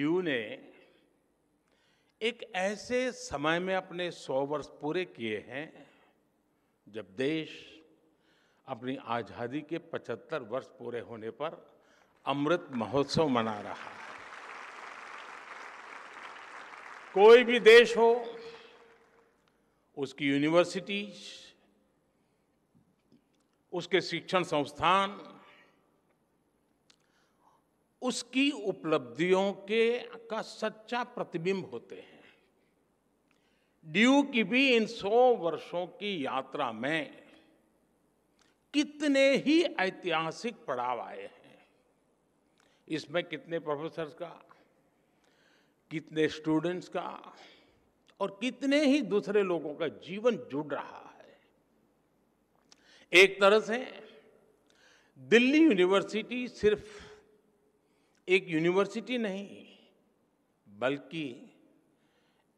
Due ने एक ऐसे समय में अपने सौ वर्ष पूरे किए हैं, जब देश अपनी आज़ादी के 75 वर्ष पूरे होने पर अमृत महोत्सव मना रहा। है कोई भी देश हो, उसकी यूनिवर्सिटीज उसके शिक्षण संस्थान उसकी उपलब्धियों के का सच्चा प्रतिबिंब होते हैं। ड्यू की भी इन सौ वर्षों की यात्रा में कितने ही ऐतिहासिक पड़ाव आए हैं। इसमें कितने प्रोफेसर्स का, कितने स्टूडेंट्स का और कितने ही दूसरे लोगों का जीवन जुड़ रहा है। एक तरह से दिल्ली यूनिवर्सिटी सिर्फ़ एक यूनिवर्सिटी नहीं, बल्कि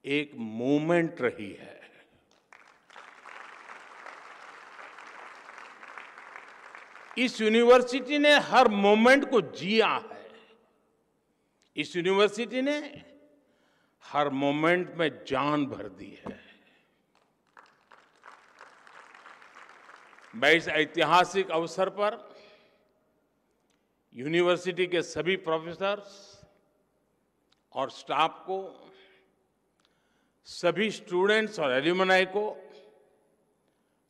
एक मूवमेंट रही है। इस यूनिवर्सिटी ने हर मोमेंट को जिया है। इस यूनिवर्सिटी ने हर मोमेंट में जान भर दी है। मैं इस ऐतिहासिक अवसर पर यूनिवर्सिटी के सभी प्रोफेसर्स और स्टाफ को, सभी स्टूडेंट्स और एल्यूमनाई को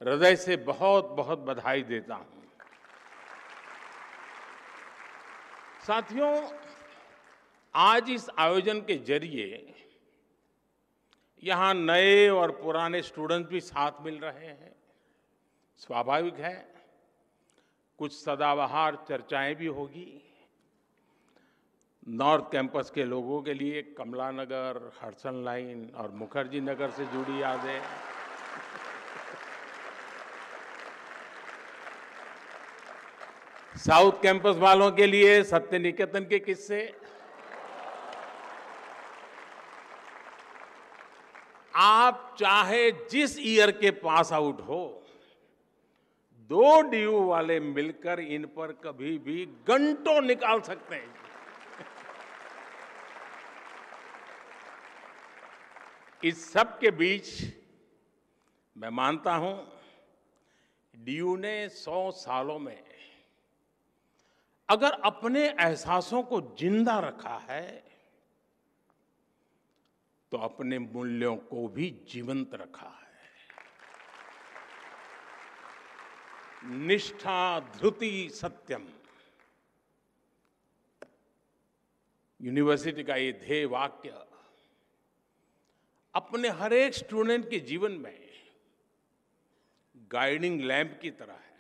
हृदय से बहुत बहुत बधाई देता हूँ। साथियों, आज इस आयोजन के ज़रिए यहाँ नए और पुराने स्टूडेंट्स भी साथ मिल रहे हैं। स्वाभाविक है कुछ सदाबहार चर्चाएँ भी होगी। नॉर्थ कैंपस के लोगों के लिए कमला नगर हडसन लाइन और मुखर्जी नगर से जुड़ी यादें। साउथ कैंपस वालों के लिए सत्य निकेतन के किस्से। आप चाहे जिस ईयर के पास आउट हो दो डीयू वाले मिलकर इन पर कभी भी घंटों निकाल सकते हैं। इस सब के बीच मैं मानता हूँ, डीयू ने सौ सालों में अगर अपने एहसासों को ज़िंदा रखा है तो अपने मूल्यों को भी जीवंत रखा है। निष्ठा धृति सत्यम। यूनिवर्सिटी का ये ध्येय वाक्य, अपने हर एक स्टूडेंट के जीवन में गाइडिंग लैंप की तरह है।